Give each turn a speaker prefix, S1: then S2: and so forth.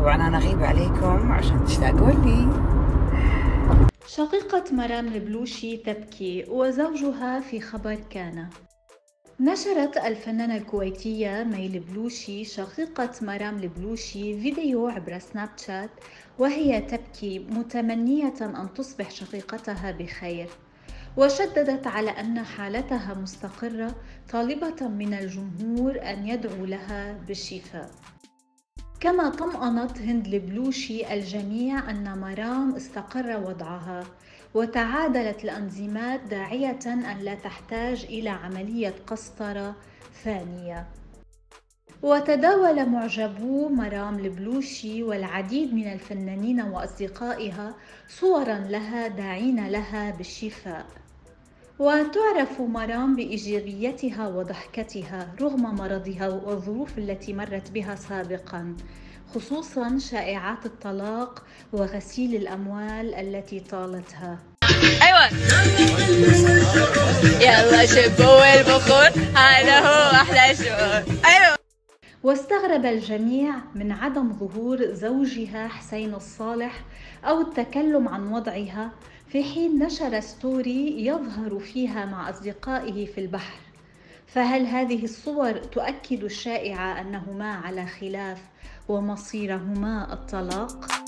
S1: طبعا أنا اغيب عليكم عشان تشتاقون لي.
S2: شقيقة مرام البلوشي تبكي وزوجها في خبر كان. نشرت الفنانة الكويتية ميل بلوشي شقيقة مرام البلوشي فيديو عبر سناب شات وهي تبكي متمنية أن تصبح شقيقتها بخير. وشددت على أن حالتها مستقرة طالبة من الجمهور أن يدعو لها بالشفاء. كما طمأنت هند البلوشي الجميع أن مرام استقر وضعها وتعادلت الأنزيمات داعية أن لا تحتاج إلى عملية قسطرة ثانية. وتداول معجبو مرام البلوشي والعديد من الفنانين وأصدقائها صورا لها داعين لها بالشفاء. وتعرف مرام بإيجابيتها وضحكتها رغم مرضها والظروف التي مرت بها سابقا خصوصا شائعات الطلاق وغسيل الأموال التي طالتها.
S3: أيوه. يلا شبوا البخور هذا هو أحلى شعور أيوه.
S2: واستغرب الجميع من عدم ظهور زوجها حسين الصالح أو التكلم عن وضعها في حين نشر ستوري يظهر فيها مع أصدقائه في البحر فهل هذه الصور تؤكد الشائعة أنهما على خلاف ومصيرهما الطلاق؟